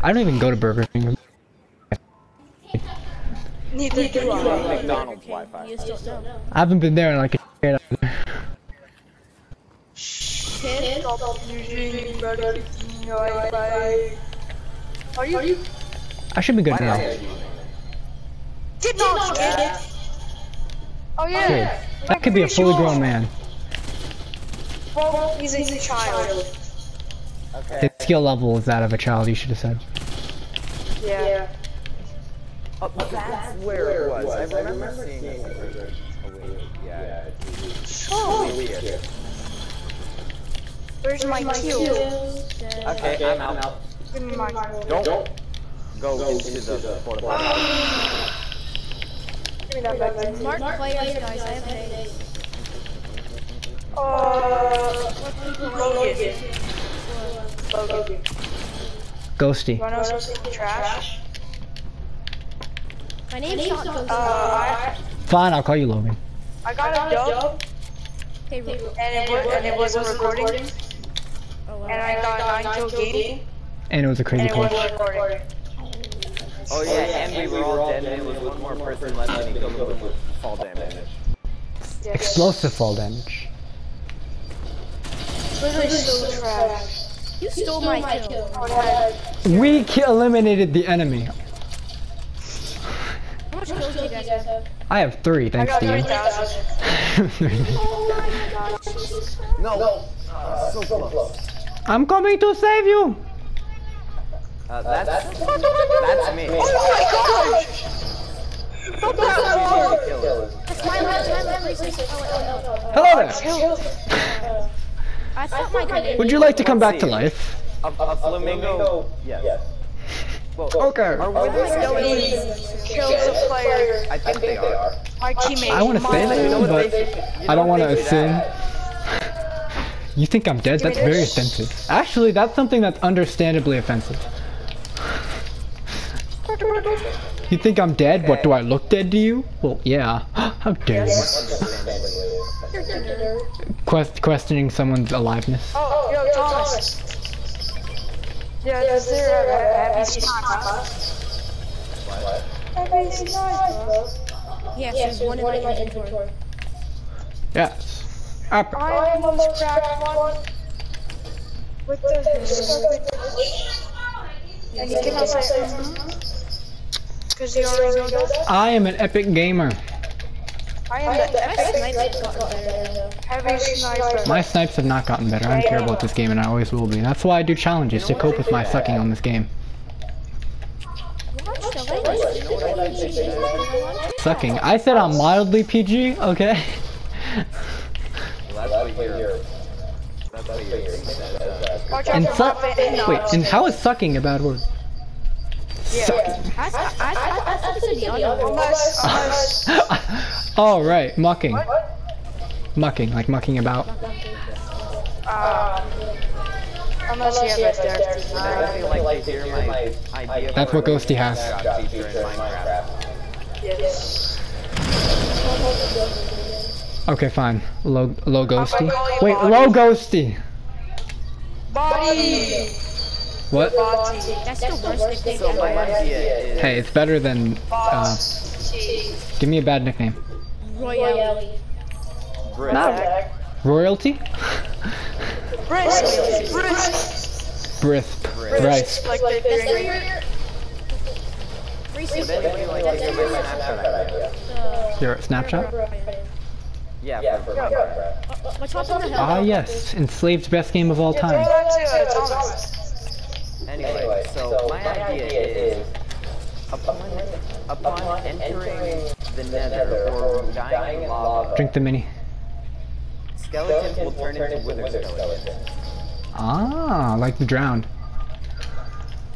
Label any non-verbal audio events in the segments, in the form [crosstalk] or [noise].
I don't even go to Burger King. Neither do I. McDonald's Wi-Fi. You just don't know. I haven't been there in like a year. Shit, stop using Burger King Wi-Fi. Are you? I should be good now. Get not kid. Oh Kid. yeah. That could be a fully grown man. Well, he's a child. His skill level is that of a child, you should have said. Yeah. Oh, that's where it was. I remember seeing it. Oh wait, yeah. Oh, Weird. where's my cue? Okay, I'm out. Give me my Don't go into the porta potty. Give me that back. Mark players, guys. I have names. Uh, Logan. Logan. Ghosty. Wanna know something trash? My name's not Uh, Fine, I'll call you Logan. I got a dub, Hey, Ro- and it, was, and it wasn't recording, and oh, wow. I got a 9 kill game, And it was a crazy and it clutch. wasn't. Oh yeah, and we were all dead, and it was one more person left, and he killed with fall damage. Explosive fall damage. Literally so trash. You stole my kill. Oh, that- We ki- eliminated the enemy. How much kills do you guys have? I have three, I thanks got to 3,000. you. [laughs] No! Uh, so close. I'm coming to save you! Uh, that's, that's me. Oh my gosh! That's my last time. Please, please. Oh, wait, oh, Hello there! [laughs] no. I thought my grenade. Would you like to come back to life? A, a flamingo. Yes. Well, Okay. Are winners Nobody kills a player. I think they are. My teammate. I want to say that, but they should- you I don't want to what assume. You think I'm dead? That's very offensive. Actually, that's something that's understandably offensive. You think I'm dead? What, do I look dead to you? Well, yeah. [gasps] How dare you? Quest questioning someone's aliveness. Oh, yo, Thomas. Yeah, is there a happy snack? Happy snack, bro. Yeah, there's one in my inventory. Yes. Up. I almost cracked one with the and you cannot say because you already know that. I am an epic gamer. I am the My epic sniper's gotten better. heavy sniper. My snipes have not gotten better. I'm terrible at this game and I always will be. That's why I do challenges, to cope with my sucking on this game. Watch the language. Sucking. I said I'm mildly PG, okay? Well, that's what your. That's what your thing says. Watch And out suck. Wait, and how is sucking a bad word? Sucking. I, I, I, I thought this would be under. Unless, unless, oh, right. Mucking. Mucking, like mucking about. uh, unless you have a I'd dirty actually mind. like to hear my idea. That's what Ghosty has. shot feature in Minecraft. Yes. Okay, fine. Low, low ghosty. Wait, low ghosty. Body. What? That's the worst nickname So my ever. idea is. Hey, it's better than. Uh, give me a bad nickname. Royale. Brick. Royalty? Brisk. Brisk. Brisp. Rice. Like the That's finger. your... Then if you like to hear my Snapchat idea. Your Snapchat? Yeah, for Minecraft. What's up on the hill? Ah, yes. Enslaved best game of all Throw time. that to uh, Thomas. Anyway, so my idea is upon, upon entering the nether or dying in lava, Drink the mini. skeletons will turn into wither skeletons. Ah, like the drowned.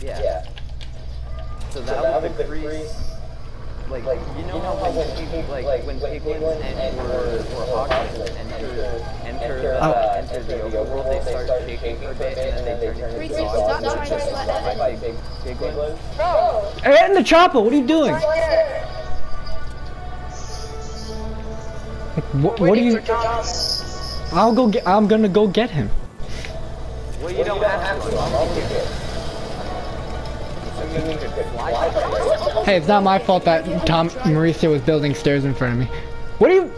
Yeah. So that would decrease, like, you know how when pig, like when piglins and or or hoglins enter enter the Oh. enter the overworld, they start shaking for a bit and then they turn into Reese, stop trying to sweat that. like piglins. Bro. Hey, in the chopper, what are you doing? Yeah. What, what are you? Thomas. I'll go get. I'm gonna go get him. Well, you don't have to. I'll take it. you could. Hey, it's not my fault that Tom Mauricio was building stairs in front of me. What are you? [laughs]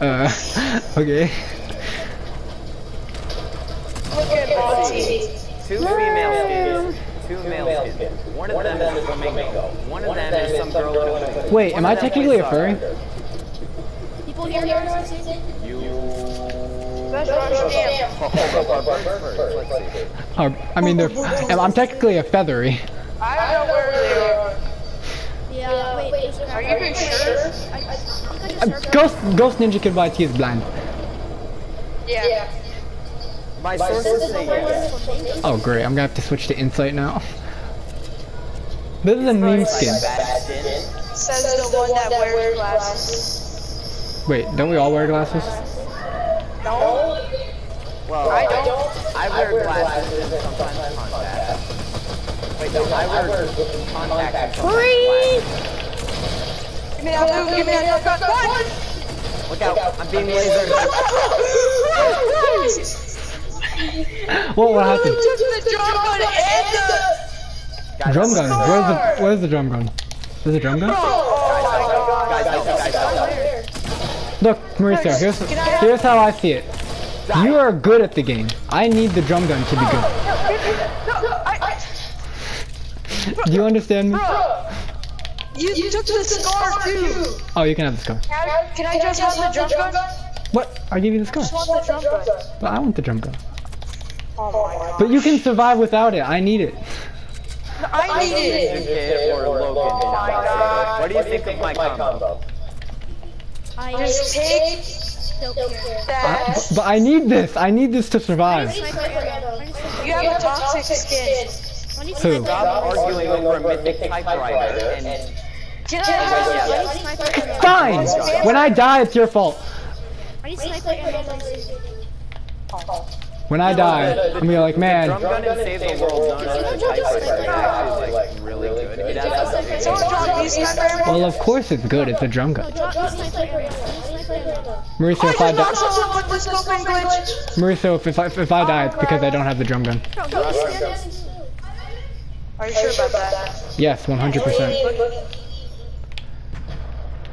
uh, okay. Look at Two female skins, two male skins. One of them is a flamingo. One of them is some girl in a wig. Wait, am I technically a furry? People here know season. You. That's Rotterdam. Hold up, our [laughs] birds first. Let's see. I mean, they're. I'm technically a feathery. I don't know where they are. Yeah, wait, wait. Are you sure? I, I I Uh, just searched. Ghost Ghost Ninja Kid YT is blind. Yeah. Yeah. My sources say yes. Oh great, I'm gonna have to switch to Insight now. This is a meme skin. Says the one that wears glasses. Wait, don't we all wear glasses? No. Well, I don't. I wear glasses and sometimes contacts. Wait, no, I wear contacts and sometimes. Give me that blue. Give me that gun. Gun. Look out, I'm being lasered. [laughs] What what happened? Took the drum gun and the. Drum gun. Where's the Where's the drum gun? There's a drum gun? Guys, help, guys, help. Look, Mauricio, here's here's how I see it. You are good at the game. I need the drum gun to be good. Do you understand me? you, you took the scar too. Oh, you can have the scar. Can I just have the drum gun? What? I'll give you the scar. I want the drum gun. But I want the drum gun. Oh. But you can survive without it. I need it. I need it. Kid or Logan. Oh my god. What do you think of my combo? I Just take don't that. But I need this. I need this to survive. Sniper ammo. I need sniper You have a toxic skin. Who? Stop arguing over a mythic typewriter and Can I have I yeah. need sniper ammo. Fine. When I die, it's your fault. I need sniper ammo. please. When I die, I'm gonna be like, Drum man. gun and save the world known as the typewriter is actually like really good. It has Someone drop me sniper ammo? Well, of course it's good. It's a drum gun. Drop me sniper ammo. I need sniper ammo. Mauricio, if I die, someone with the scope and glitch. Mauricio, if, if I if I die, it's because I don't have the drum gun. Bro, go stand Are you sure about that? Yes, 100%.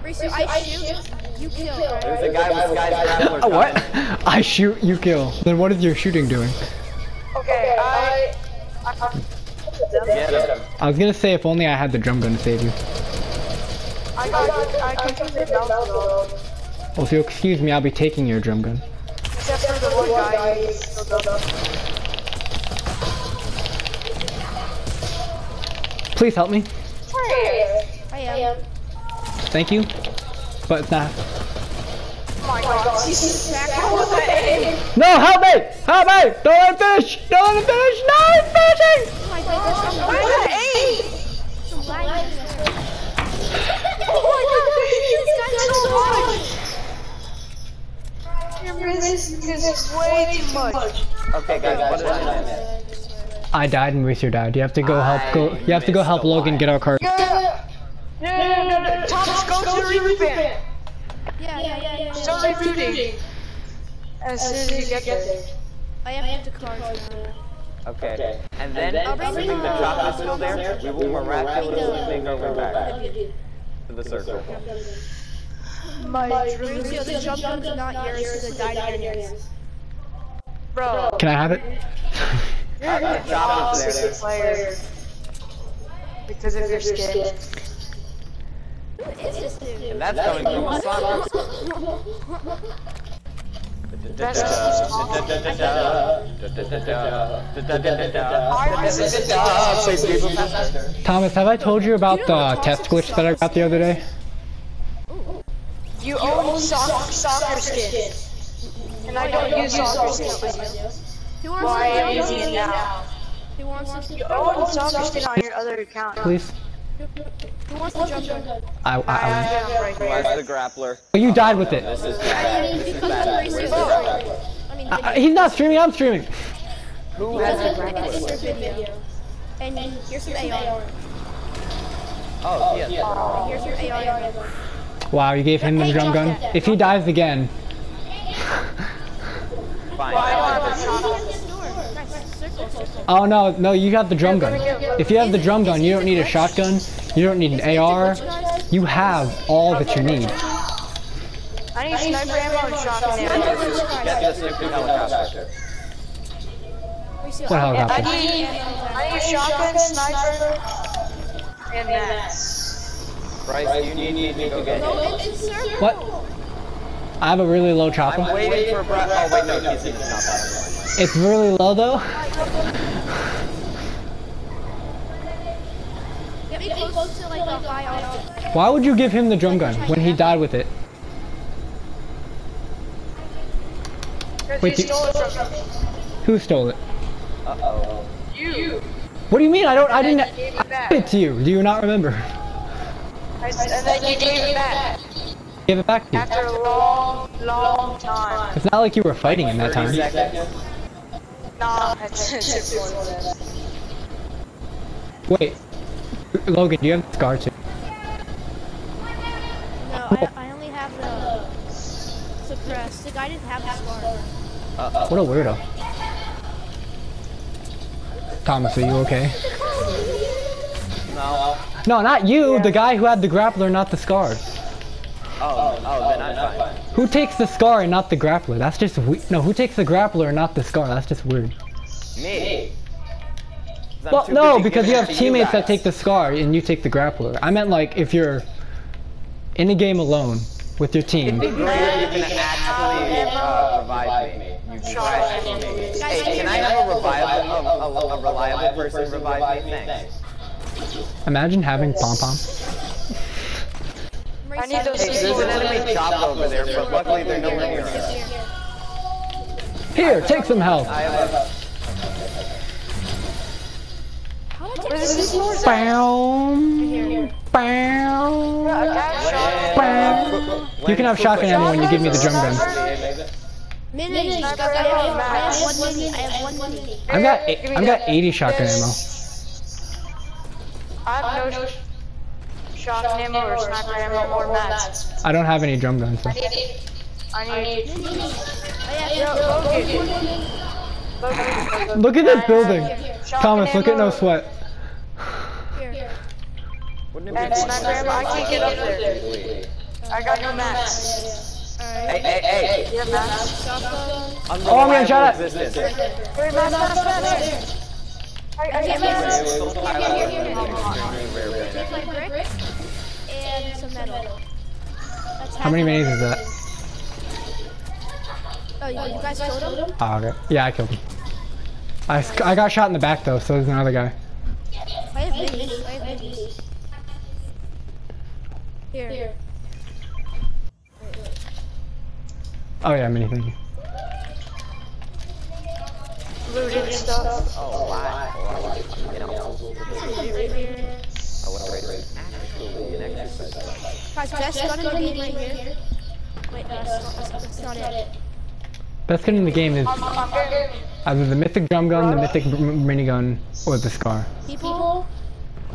Reese, I shoot, you kill, There's a guy with Skye's Grappler Uh, What? I shoot, you kill. Then what is your shooting doing? Okay, I. Get him. I was gonna say if only I had the drum gun to save you. I got. I completed Meltdown. Well, if you'll excuse me, I'll be taking your drum gun. Except for the one guy. who still does. Please help me. Hey. I am. Thank you. But it's. Oh my god. Jesus. What was that aim? No, help me! Help me! Don't let him fish! Don't let him fish! No, he's fishing! Oh my god, there's some What was that aim? some lag in this. Oh my god. This guy's so hard. Your risk is way too much. Okay, guys, what did I miss? I died and Reeser died. You have to go help. Go. You have to go help Logan get our car. No, no, no, no, no. Thomas, go to the. Yeah, yeah, yeah, yeah. Start rebooting. As soon as you get there. I have the cards now. Okay. And then, assuming the drop is still there, we will miraculously make our way back to the circle. My Reese, the jump gun's not yours, the died yours. bro. Can I have it? [laughs] You're the a is there. Because of your skin. And that's coming from a soccer. Thomas, have I told you about the test glitch that I got the other day? You own soc soccer skin. And I don't use soccer skin with you. Who Well, I am wants using to it now. Who wants to You own soccer skin on your other account. Please. Who wants the jump gun? I. I, I I am right Where's there. the grappler? oh, you died with it. This is I bad. mean, This is because bad. Reese Where's is the grappler? I mean, I, I- he's not streaming. I'm streaming. Who has the it's grappler? your video. And here's some AR. Oh, yes. Here's your AR. Oh, oh, wow, you gave him the drum gun. If he dies again, Fine. I don't have a Nice, shot. circle, circle. Oh no, no, you have the drum gun. If you have the drum gun, you don't need a shotgun. You don't need an AR. You have all that you need. I need sniper ammo and shotgun ammo. Get the stupid helicopter. What I need, I need shotgun, sniper, and mats. Bryce, you need me to go get Go him. into circle. What? I have a really low I'm chopper. waiting for Bryce. Oh wait, no, he's, he's not that. It's really low though. Get close to like a high altitude. Why would you give him the drum gun when he died with it? Wait, he you- stole it from me. Who stole it? Uh oh. You. What do you mean? I don't. I didn't. Gave I it back. gave it to you. Do you not remember? I s- And then you gave it back. Give it back to you. After a long, long time. It's not like you were fighting in that time. seconds. Nah, it's it's more than that. Wait, Logan, do you have the scar too? No, I, I only have the suppressed. The guy didn't have the scar. What a weirdo. Thomas, are you okay? No. No, not you. The guy who had the grappler, not the scar. Oh, oh, then I'm fine. Who takes the scar and not the grappler? That's just we- no. Who takes the grappler and not the scar? That's just weird. Me. 'Cause I'm Well, no, because you have it to teammates that take the scar and you take the grappler. I meant like if you're in a game alone with your team. Great, you can actually uh, revive me. You can actually make it. Hey, can I have a revival, a, a, a reliable person revive me? Thanks. Imagine having pom pom. I need those Hey, there's an enemy chopper over there, but luckily they're nowhere near us. Here, take some health. Where's take this? Bow. Bow. A cat shot. Bow. You can have shotgun ammo when you give me the drum gun. Minis, I have, I one mini. I have one mini. I've got I've got 80 shotgun ammo. I have no shotgun ammo or sniper ammo or mats. I don't have any drum guns. So. I need. I need. Have Yo, Logan. Logan. Look at this building. Thomas, look at no sweat. Here. Wouldn't it be sniper ammo. I can't get up there. I got no mats. Hey, hey, hey! You have mats? Shotgun. Oh, I'm getting shot at. Resistance. Wait. I, I get my brick and some metal. How many minis is that? Oh, you, you guys killed him? Oh, ah, okay. Yeah, I killed him. I, I got shot in the back though, so there's another guy. I have minis. I have minis. Here. Oh yeah, mini thank you. Stuff. Oh, wow. You know, Right here. I would rate it actually an exercise. Guys, best gun in the game right here. Wait, no, that's not, that's, that's not it. Best gun in the game is I'm, I'm getting. either the mythic drum gun, the mythic m- minigun, or the scar. People,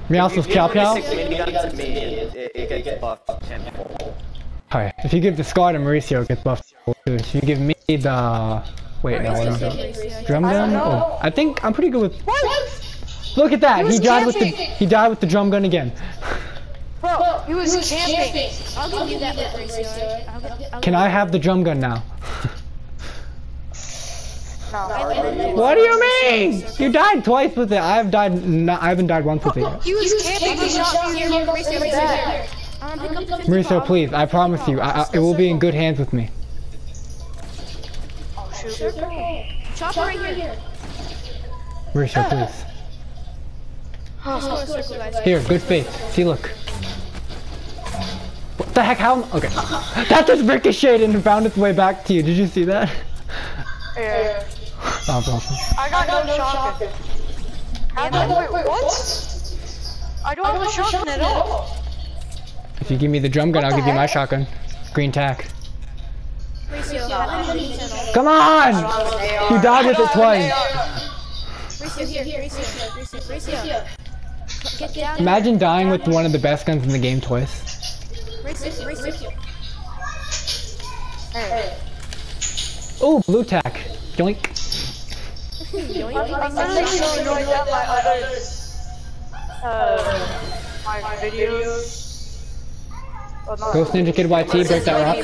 Meowscles Chow Chow? Six minigun me, it, it, it gets buffed. Alright, if you give the scar to Mauricio, it gets buffed. too. If you give me the... Wait, no, what is it? Drum gun? Oh, I think I'm pretty good with... Look at that! He was died with the he died with the drum gun again. Bro, he was camping. I'll give you that with Mauricio. I'll, I'll Can I have the drum gun now? [laughs] No. What do you mean? You died twice with it. I have died. No, I haven't died once with it. yet. He was camping. Shot me in Mauricio, in the back. I'm gonna pick up the 50 Mauricio, bomb. please. I promise you, I, I, it will be in good hands with me. Oh shoot. Chopper right here. Mauricio, please. Let's go in a circle. Here, good faith. See, look. What the heck? How? Okay. [laughs] That just ricocheted and found its way back to you. Did you see that? Yeah. That was awesome. I got no shotgun. How do I, wait, what? I don't have a shotgun at all. If you give me the drum gun, What I'll the give you my shotgun. Green tack. Mauricio, have a mini channel. Come on! You died with it twice. Imagine dying with one of the best guns in the game twice. Mauricio, Mauricio. Hey, Oh, blue tack. Yoink. I'm my other, uh, my videos. Ghost Ninja Kid YT, break that rock.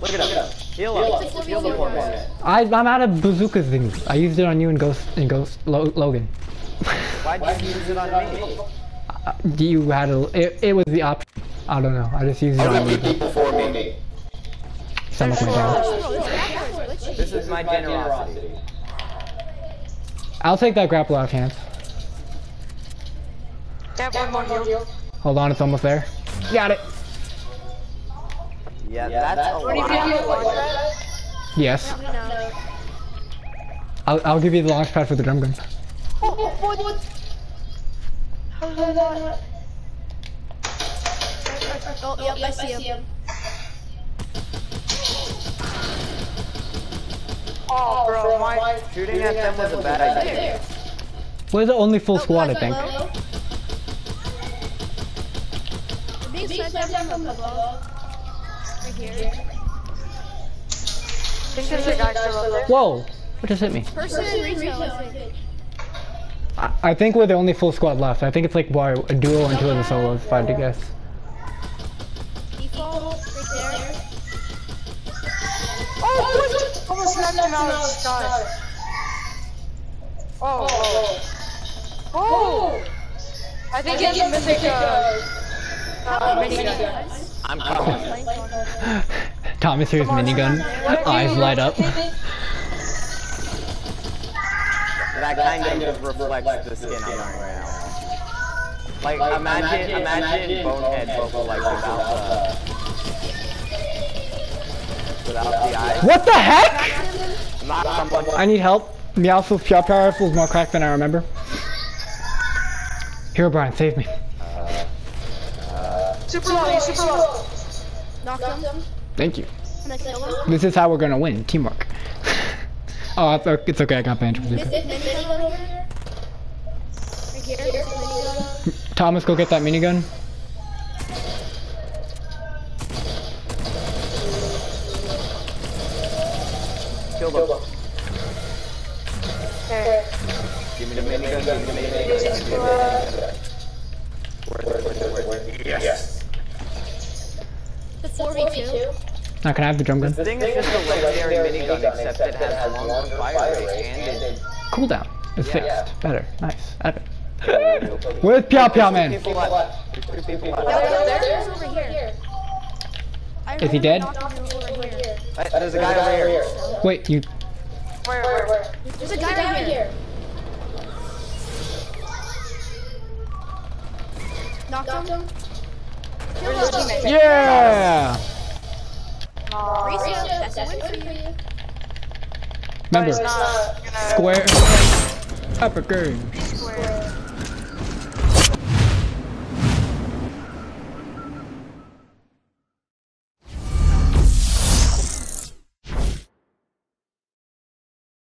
Look at him. Heal him. Heal the poor. I, I'm out of bazooka things. I used it on you and Ghost and Ghost Lo, Logan. Why'd you use it on me? Uh, you had a, it, it was the option. I don't know. I just used it on you. me. Stomach went down. This backwards glitchy. This is my generosity. I'll take that grapple out of hands. Get one more heal. Hold on, it's almost there. Got it. Yeah, that's a What do you lot. think you want that? Yes. No. I'll, I'll give you the launch pad for the drum gun. Oh, what? what? How did that? Oh, yep, I see him. Oh, oh, bro, my. Shooting at them was a bad idea. We're the only full squad, I think. We're being sniped from above. Right here. I think there's a guy still up there. Whoa! What just hit me? Person in retail, I think. I, I think we're the only full squad left. I think it's like why a duo and two of the solos, if I had to guess. Almost knocked him out of. Oh, oh. Oh! I think it's a mythic, uh, uh, minigun. I'm coming. [laughs] Flank on him. Thomas here's minigun. Eyes light up. [laughs] That kind of reflects the skin I'm wearing right now. Like, imagine, imagine Bonehead, but like without the, without the eyes. What the heck? Not someone. I need help. Meowth's pure power rifle is more cracked than I remember. Herobrine, save me. Super low, super low. Knocked him. Thank you. Can I kill him? This is how we're gonna win. Teamwork. [laughs] oh, it's okay, it's okay. I got Banjo Bazooka. Minigun over here. Right Thomas, go get that minigun. Yes. The 4v2. Now, can I have the drum gun? The thing is just a legendary minigun, except it has a long fire rate and it Cooldown is Yeah. fixed. Better. Nice. Add it. Where's Pia Pia Man? people left. There's people left. no, there's over here. Is he dead? knocking him over here. Hey, There's a guy over here. Wait, you. Where, where, where? There's a guy right here. Knocked him. Kill his teammate. Yeah! Mauricio, that's a win for you. Remember, It's not gonna- square. Upper game.